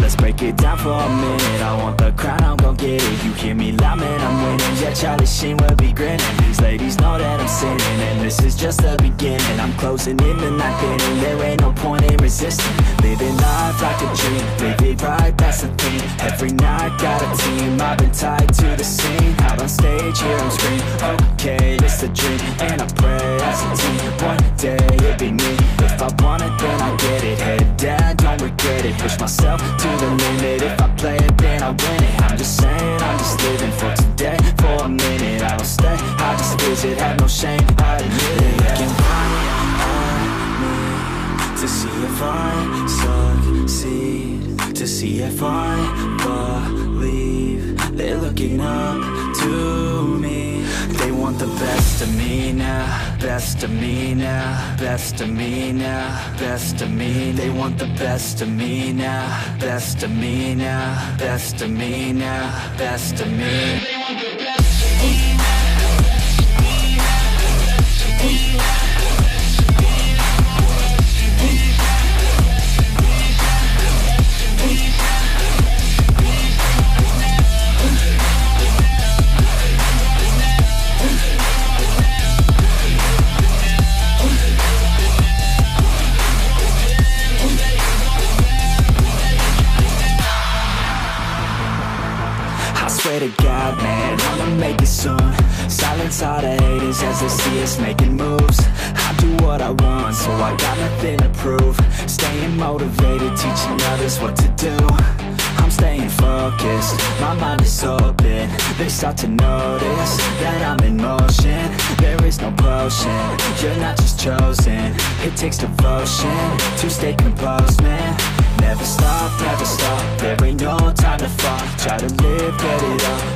Let's break it down for a minute. I want the crown, I'm gon' get it. You hear me loud, man, I'm winning. Yeah, Charlie Sheen will be grinning. These ladies know that I'm sinning And this is just the beginning. I'm closing in the night inning There ain't no point in resisting. Living life like a dream. Live it right, that's I just visit, have no shame, I admit it right at me To see if I succeed To see if I believe They're looking up to me. They want the best of me now Best of me now Best of me now Best of me. They want the best of me now Best of me now Best of me now Best of me man, I'ma make it soon. Silence all the haters as they see us making moves. I do what I want, so I got nothing to prove. Staying motivated, teaching others what to do. I'm staying focused, my mind is open. They start to notice that I'm in motion. There is no potion, you're not just chosen. It takes devotion to stay composed, man. Never stop, never stop, there ain't no time to fall. Try to live, get it up,